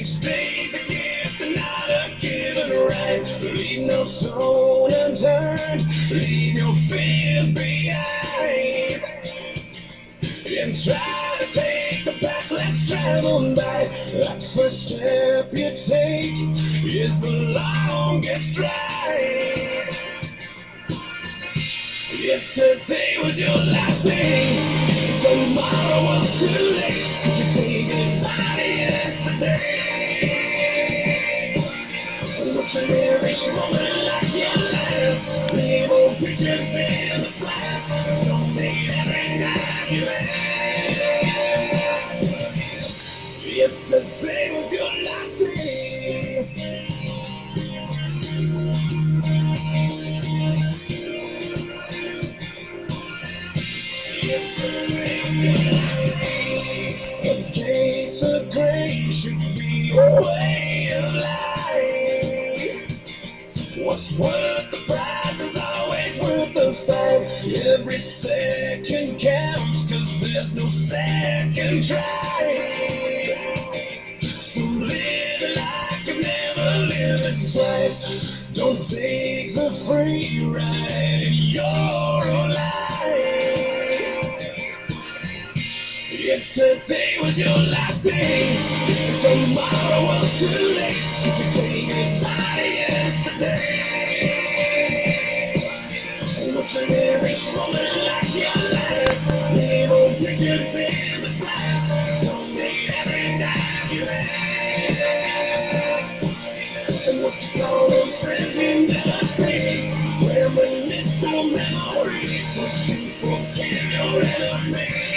Each day's a gift and not a given right. Leave no stone unturned. Leave your fears behind. And try to take the path less traveled by. That first step you take is the longest ride. If today was your last day. Lyrics rolling like your last? Leave old pictures in the past. Don't make every night you laugh. If today was your last What's worth the price is always worth the fight. Every second counts, cause there's no second try. So live like you've never lived twice. Don't take the free ride in your own life. If today was your last day, tomorrow was too. so memories, but you forget all out of.